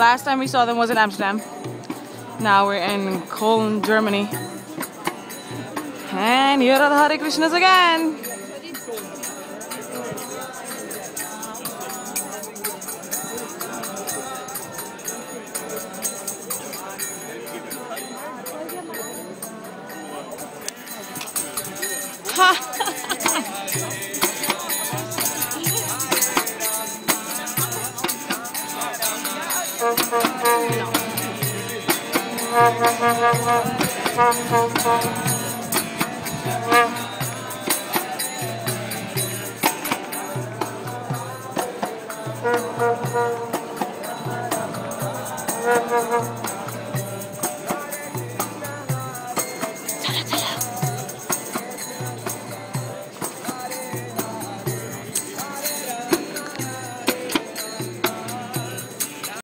last time we saw them was in Amsterdam. Now we're in Cologne, Germany. And here are the Hare Krishnas again. Ha! Tala, tala.